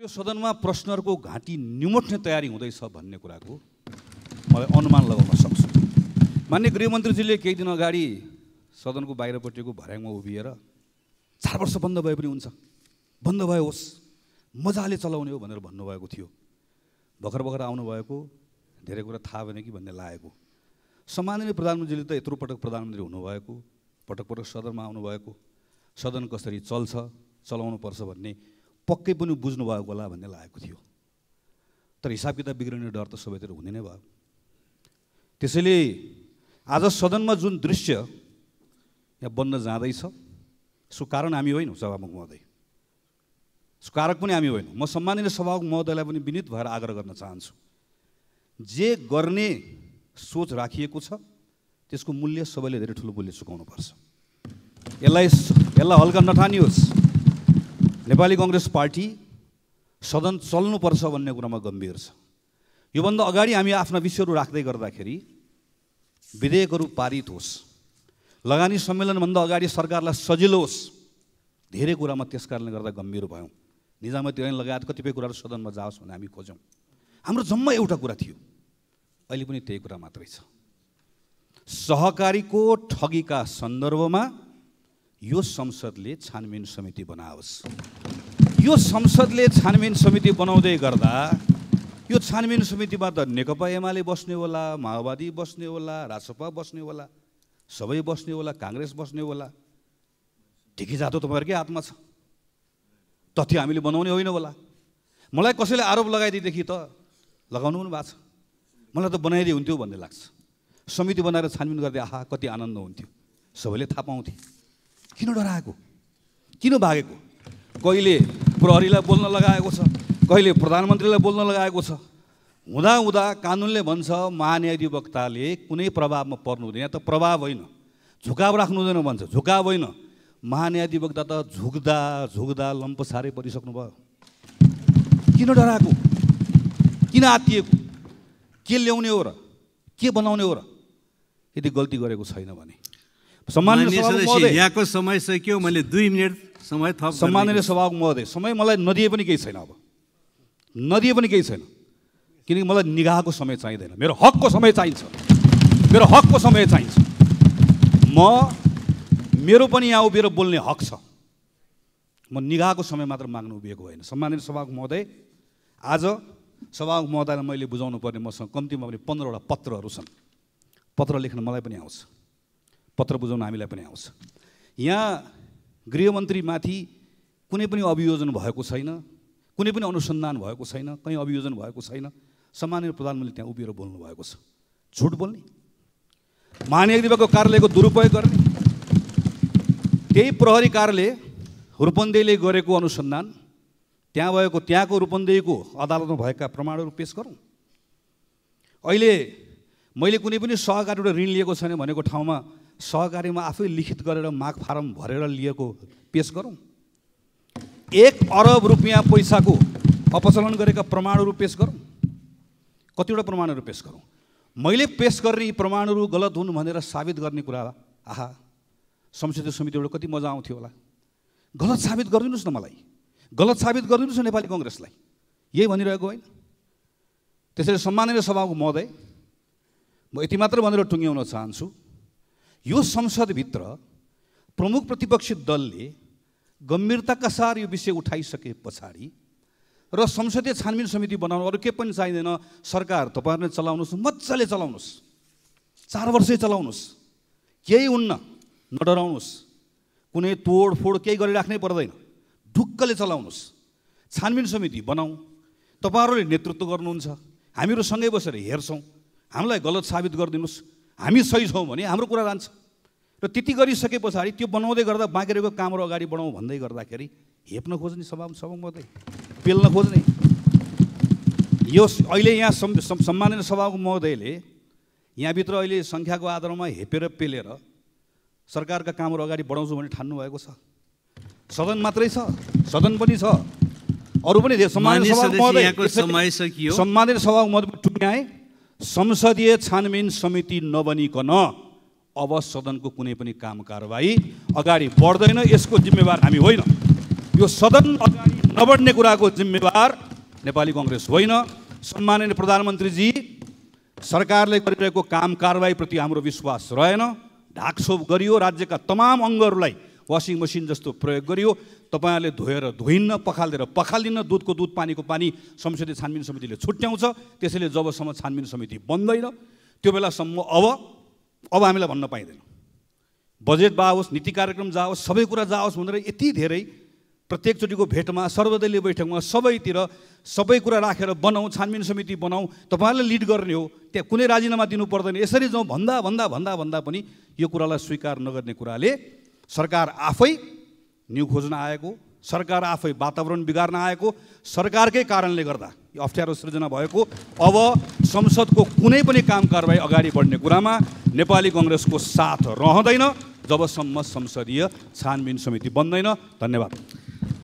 यो सदनमा प्रश्नहरूको घाँटी निमोट्ने तयारी हुँदैछ भन्ने कुराको मलाई अनुमान लगाउन सक्छु। मान्य गृहमन्त्रीजीले केही दिन अगाडि सदनको बाहिरपट्टिको भर्याङमा उभिएर चार वर्ष बन्द भए पनि हुन्छ। बन्द भयो होस् मजाले चलाउने हो भनेर भन्नुभएको थियो। भर्खर भर्खर आउनुभएको धेरै कुरा थाहा भएन कि भन्ने लागेको। सम्माननीय प्रधानमन्त्रीले त यत्रो पटक प्रधानमन्त्री हुनुभएको पटक पटक सदनमा आउनुभएको। सदन कसरी चल्छ चलाउनु पर्छ भन्ने पक्कै पनि बुझ्नुभएको होला भन्ने लागेको थियो। तर हिसाब किताब बिग्रिने डर त सबैतिर हुने नै भयो। त्यसैले आज सदनमा जुन दृश्य यहाँ बन्न जाँदैछ यसको कारण हामी होइनौँ सभामुख महोदय। कारक पनि हामी होइनौँ। म सम्माननीय सभामुख महोदयलाई पनि विनित भएर आग्रह गर्न चाहन्छु। जे गर्ने सोच राखिएको छ त्यसको मूल्य सबैले धेरै ठुलो मूल्य चुकाउनुपर्छ। यसलाई यसलाई हल्का नठानियोस्। नेपाली कङ्ग्रेस पार्टी सदन चल्नुपर्छ भन्ने कुरामा गम्भीर छ। योभन्दा अगाडि हामी आफ्ना विषयहरू राख्दै गर्दाखेरि विधेयकहरू पारित होस् लगानी सम्मेलनभन्दा अगाडि सरकारलाई सजिलो होस् धेरै कुरामा त्यस कारणले गर्दा गम्भीर भयौँ। निजामती ऐन लगायत कतिपय कुराहरू सदनमा जाओस् भने हामी खोज्यौँ। हाम्रो जम्मा एउटा कुरा थियो अहिले पनि त्यही कुरा मात्रै छ। सहकारीको ठगीका सन्दर्भमा यो संसदले छानबिन समिति बनाओस्। यो संसदले छानबिन समिति बनाउँदै गर्दा यो छानबिन समितिमा त नेकपा एमाले बस्ने होला माओवादी बस्ने होला राजसपा बस्ने होला सबै बस्ने होला काङ्ग्रेस बस्ने होला। ठिकै जातो तपाईँहरूकै हातमा छ। तथ्य हामीले बनाउने होइन होला। मलाई कसैले आरोप लगाइदिएदेखि त लगाउनु पनि भएको छ। मलाई त बनाइदिए हुन्थ्यो भन्ने लाग्छ। समिति बनाएर छानबिन गर्दै आहा कति आनन्द हुन्थ्यो। सबैले थाहा पाउँथे। किन डराएको? किन भागेको? कहिले प्रहरीलाई बोल्न लगाएको छ? कहिले प्रधानमन्त्रीलाई बोल्न लगाएको छ? हुँदा हुँदा कानुनले भन्छ महान्यायाधिवक्ताले कुनै प्रभावमा पर्नु हुँदैन। त प्रभाव होइन। झुकाव राख्नु हुँदैन भन्छ। झुकाव होइन। महान्यायाधिवक्ता त झुक्दा झुक्दा लम्प साह्रै परिसक्नु भयो किन डराएको? किन आत्तिएको? के ल्याउने हो र? के बनाउने हो र? यदि गल्ती गरेको छैन भने। यहाँको समय सकियो मैले दुई मिनट समय थप सम्माननीय सभामुख महोदय समय मलाई नदिए पनि केही छैन अब। नदिए पनि केही छैन। किनकि मलाई निगाहको समय चाहिँदैन। मेरो हकको समय चाहिन्छ। मेरो हकको समय चाहिन्छ। म मेरो पनि यहाँ उभिएर बोल्ने हक छ। म निगाहको समय मात्र माग्नु उभिएको होइन। सम्मानित सभामुख महोदय आज सभामुख महोदयलाई मैले बुझाउनु पर्ने मसँग कम्तीमा पनि पन्ध्रवटा पत्रहरू छन्। पत्र लेख्न मलाई पनि आउँछ। पत्र बुझाउन हामीलाई पनि आउँछ। यहाँ गृहमन्त्रीमाथि कुनै पनि अभियोजन भएको छैन कुनै पनि अनुसन्धान भएको छैन कहीँ अभियोजन भएको छैन सम्माननीय प्रधानमन्त्री त्यहाँ उभिएर बोल्नु भएको छ। झुट बोल्ने। महान्यायाधिपको कार्यालयको दुरुपयोग गर्ने। त्यही प्रहरी कार्यालय रूपन्देहीले गरेको अनुसन्धान त्यहाँ भएको त्यहाँको रूपन्देहीको अदालतमा भएका प्रमाणहरू पेस गरौँ। अहिले मैले कुनै पनि सहकारीबाट ऋण लिएको छैन भनेको ठाउँमा सहकारीमा आफै लिखित गरेर माग फारम भरेर लिएको पेस गरौँ। एक अरब रुपियाँ पैसाको अपचलन गरेका प्रमाणहरू पेस गरौँ। कतिवटा प्रमाणहरू पेस गरौँ? मैले पेस गर्ने यी प्रमाणहरू गलत हुन् भनेर साबित गर्ने कुरा आहा। संसदीय समितिबाट कति मजा आउँथ्यो होला। गलत साबित गरिदिनुहोस् न मलाई। गलत साबित गरिदिनुहोस् न नेपाली कङ्ग्रेसलाई। यही भनिरहेको होइन। त्यसैले सम्माननीय सभाको महोदय म यति मात्र भनेर टुङ्ग्याउन चाहन्छु। यो संसदभित्र प्रमुख प्रतिपक्षी दलले गम्भीरताका साथ यो विषय उठाइसके पछाडि र संसदीय छानबिन समिति बनाउनु अरू केही पनि चाहिँदैन सरकार तपाईँहरूले चलाउनुहोस् मजाले चलाउनुहोस् चार वर्षै चलाउनुहोस् केही हुन्न नडराउनुहोस् कुनै तोडफोड केही गरिराख्नै पर्दैन ढुक्कले चलाउनुहोस् छानबिन समिति बनाऊ तपाईँहरूले नेतृत्व गर्नुहुन्छ हामीहरू सँगै बसेर हेर्छौँ हामीलाई गलत साबित गरिदिनुहोस् हामी सही छौँ भने हाम्रो कुरा जान्छ। र त्यति गरिसके पछाडि त्यो बनाउँदै गर्दा बाँकी रहेको कामहरू अगाडि बढाउँ भन्दै गर्दाखेरि हेप्न खोज्ने सभा सभा मात्रै पेल्न खोज्ने। यो अहिले यहाँ सम् सम्- सम्माननीय सभाको महोदयले यहाँभित्र अहिले सङ्ख्याको आधारमा हेपेर पेलेर सरकारका कामहरू अगाडि बढाउँछु भने ठान्नु भएको छ। सदन मात्रै छ सदन पनि छ। अरू पनि धेरै। सम्मानित सभाको महोदय टुक्याए संसदीय छानबिन समिति नबनिकन अब सदनको कुनै पनि काम कारवाही अगाडि बढ्दैन यसको जिम्मेवार हामी होइन। यो सदन अगाडि नबढ्ने कुराको जिम्मेवार नेपाली कङ्ग्रेस होइन। सम्माननीय प्रधानमन्त्रीजी सरकारले गरिरहेको काम कारवाहीप्रति हाम्रो विश्वास रहेन। ढाकछोप गरियो राज्यका तमाम अङ्गहरूलाई। वासिङ मसिन जस्तो प्रयोग गरियो। तपाईँहरूले धोएर धोइन्न पखालिदिएर पखालिदिन्न दुधको दुध पानीको पानी संसदीय छानबिन समितिले छुट्याउँछ। त्यसैले जबसम्म छानबिन समिति बन्दैन त्यो बेलासम्म अब अब हामीलाई भन्न पाइँदैन। बजेट जाओस् नीति कार्यक्रम जाओस् सबै कुरा जाओस् भनेर यति धेरै प्रत्येकचोटिको भेटमा सर्वदलीय बैठकमा सबैतिर सबै कुरा राखेर बनाऊ छानबिन समिति बनाऊ तपाईँहरूले लिड गर्ने हो त्यहाँ कुनै राजीनामा दिनु पर्दैन। यसरी जाउँ भन्दा भन्दा भन्दा भन्दा पनि यो कुरालाई स्वीकार नगर्ने कुराले सरकार आफै न्यु खोज्न आएको सरकार आफै वातावरण बिगार्न आएको सरकारकै कारणले गर्दा यो अप्ठ्यारो सृजना भएको अब संसदको कुनै पनि काम कारवाही अगाडि बढ्ने कुरामा नेपाली कङ्ग्रेसको साथ रहँदैन जबसम्म संसदीय छानबिन समिति बन्दैन। धन्यवाद।